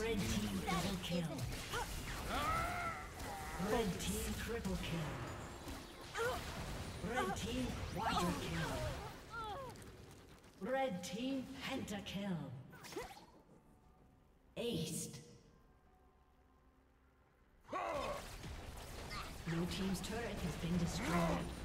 Red team double kill. Red team triple kill. Red team quadra kill. Red team pentakill. Aced. Blue team's turret has been destroyed.